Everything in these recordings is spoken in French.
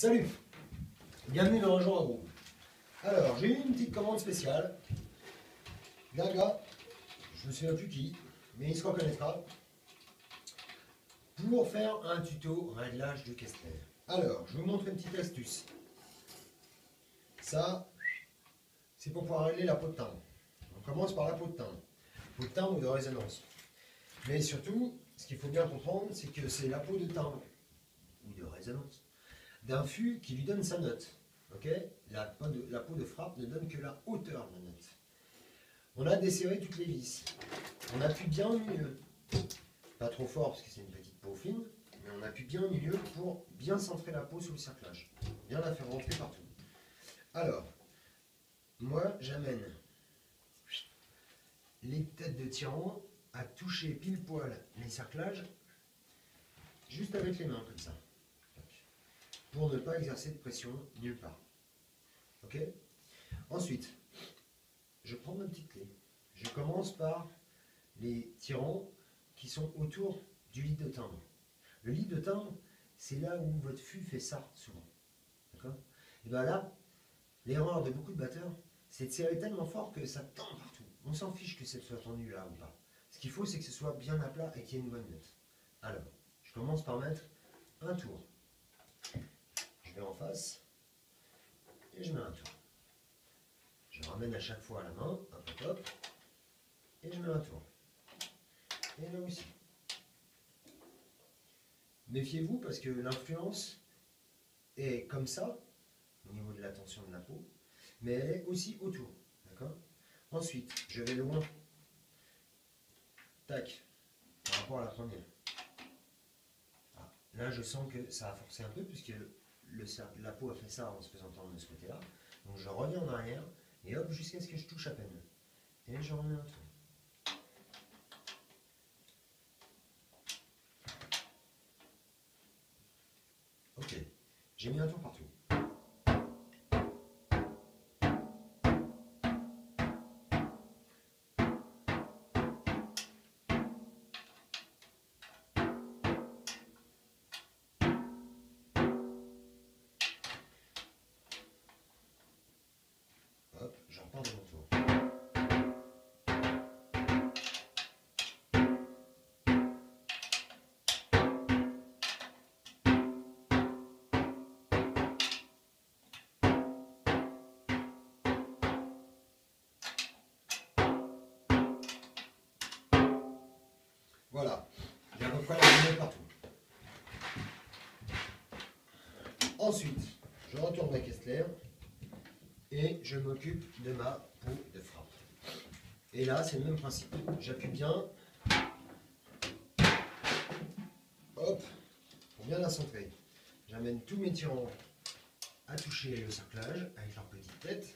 Salut Bienvenue dans un jour à groupe. Alors, j'ai une petite commande spéciale gars, je ne souviens plus qui, mais il se reconnaîtra, pour faire un tuto réglage de Kessler. Alors, je vous montrer une petite astuce. Ça, c'est pour pouvoir régler la peau de timbre. On commence par la peau de timbre. Peau de timbre ou de résonance. Mais surtout, ce qu'il faut bien comprendre, c'est que c'est la peau de timbre ou de résonance d'un fût qui lui donne sa note. ok? La, peau de, la peau de frappe ne donne que la hauteur de la note. On a desserré toutes les vis. On appuie bien au milieu. Pas trop fort parce que c'est une petite peau fine, mais on appuie bien au milieu pour bien centrer la peau sur le cerclage. Bien la faire rentrer partout. Alors, moi j'amène les têtes de tyran à toucher pile poil les cerclages juste avec les mains comme ça pour ne pas exercer de pression nulle part. Ok? Ensuite, je prends ma petite clé. Je commence par les tirants qui sont autour du lit de timbre. Le lit de timbre, c'est là où votre fût fait ça souvent. D'accord? Et bien là, l'erreur de beaucoup de batteurs, c'est de serrer tellement fort que ça tend partout. On s'en fiche que ça soit tendu là ou pas. Ce qu'il faut, c'est que ce soit bien à plat et qu'il y ait une bonne note. Alors, je commence par mettre un tour en face et je mets un tour. Je ramène à chaque fois la main, hop hop hop, et je mets un tour. Et là aussi. Méfiez-vous parce que l'influence est comme ça, au niveau de la tension de la peau, mais elle est aussi autour. D'accord? Ensuite, je vais loin. Tac, par rapport à la première. Ah, là, je sens que ça a forcé un peu puisque la peau a fait ça en se faisant tendre de ce côté-là. Donc je reviens en arrière et hop, jusqu'à ce que je touche à peine. Et je remets un tour. Ok, j'ai mis un tour partout. Voilà, j'ai à peu près la partout. Ensuite, je retourne ma Kessler et je m'occupe de ma peau de frappe. Et là, c'est le même principe. J'appuie bien. Hop, pour bien la centrer. J'amène tous mes tirants à toucher le cerclage avec leur petite tête.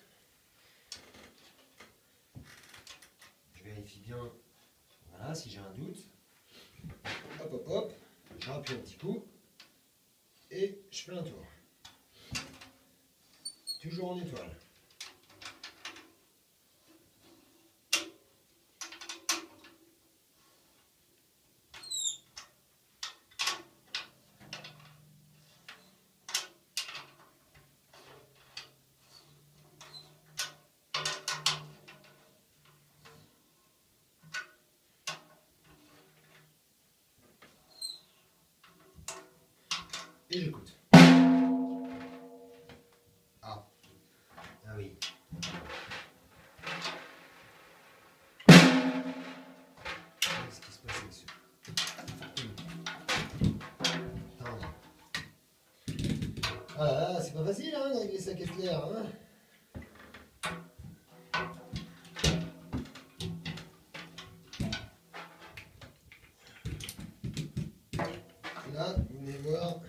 Je vérifie bien, voilà, si j'ai un doute. Hop, hop, hop. J'appuie un petit coup. Et je fais un tour. Toujours en étoile. Et j'écoute. Ah. Ah oui. Qu'est-ce qui se passe avec Ah, c'est pas facile hein, de régler sa caisse claire. Hein là, vous venez voir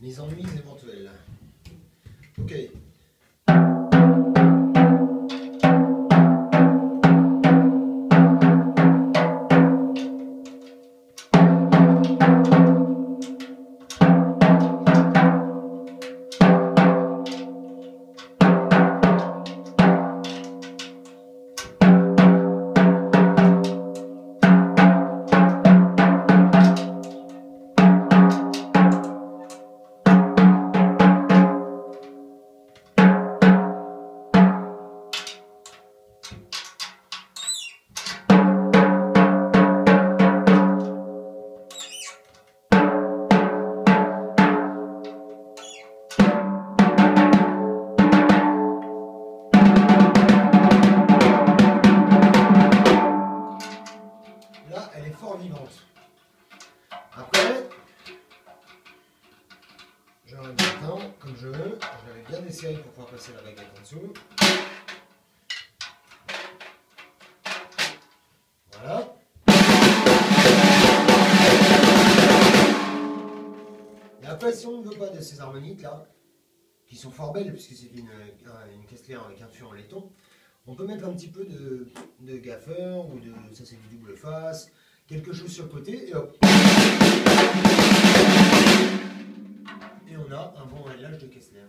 mes ennuis éventuels. Ok. Tout le jeu. Je l'avais bien desserré pour pouvoir passer la baguette en dessous. Voilà. Et après, si on ne veut pas de ces harmoniques là, qui sont fort belles puisque c'est une, une caisse claire avec un fût en laiton, on peut mettre un petit peu de, de gaffeur ou de. ça c'est du double face, quelque chose sur le côté et hop. On a un bon réglage de Kessler.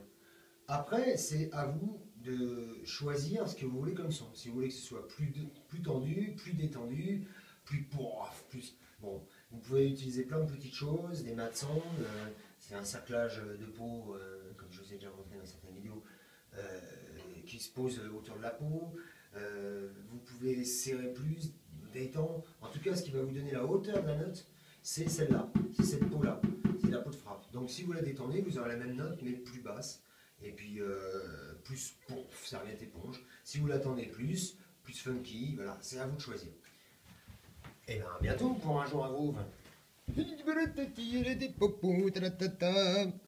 Après, c'est à vous de choisir ce que vous voulez comme son. Si vous voulez que ce soit plus, tendu, plus détendu, plus poif, plus. Bon, vous pouvez utiliser plein de petites choses, des mats de euh, c'est un cerclage de peau, euh, comme je vous ai déjà montré dans certaines vidéos, euh, qui se pose autour de la peau. vous pouvez serrer plus, détendre. En tout cas, ce qui va vous donner la hauteur de la note, c'est celle-là, c'est cette peau-là, la peau de frappe. Donc si vous la détendez, vous aurez la même note, mais plus basse et puis euh, plus pouf, serviette éponge. Si vous l'attendez plus, plus funky, voilà, c'est à vous de choisir. Et bien bientôt pour un jour à Groove.